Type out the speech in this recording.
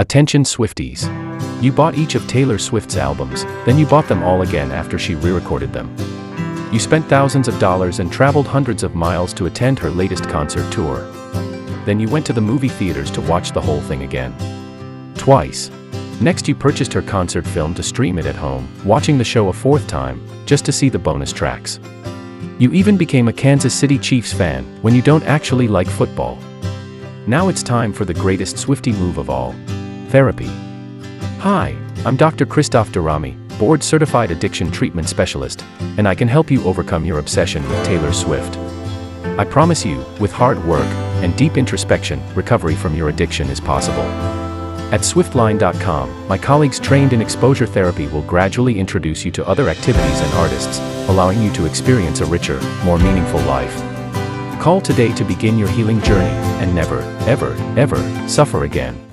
Attention Swifties. You bought each of Taylor Swift's albums, then you bought them all again after she re recorded them. You spent thousands of dollars and traveled hundreds of miles to attend her latest concert tour. Then you went to the movie theaters to watch the whole thing again. Twice. Next, you purchased her concert film to stream it at home, watching the show a fourth time, just to see the bonus tracks. You even became a Kansas City Chiefs fan when you don't actually like football. Now it's time for the greatest Swiftie move of all therapy. Hi, I'm Dr. Christoph Durami, board certified addiction treatment specialist, and I can help you overcome your obsession with Taylor Swift. I promise you, with hard work and deep introspection, recovery from your addiction is possible. At Swiftline.com, my colleagues trained in exposure therapy will gradually introduce you to other activities and artists, allowing you to experience a richer, more meaningful life. Call today to begin your healing journey and never, ever, ever suffer again.